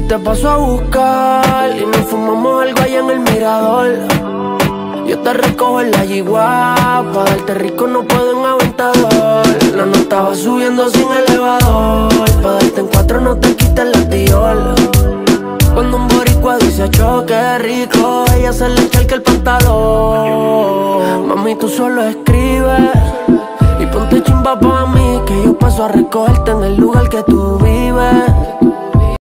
si te paso a buscar y nos fumamos algo allá en el mirador. Yo te recojo en la yigua, pa' darte rico no puedo en aventador. La no estaba subiendo sin elevador, pa' darte en cuatro no te quites la tiola. Cuando un boricua dice choque rico, ella se le echa el pantalón. Mami, tú solo escribes y ponte chimba pa' mí, que yo paso a recogerte en el lugar que tú vives.